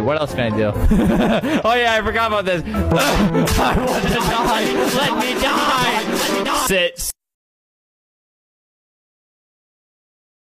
What else can I do? oh yeah, I forgot about this. I want to die. Let me die. Sit.